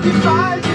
If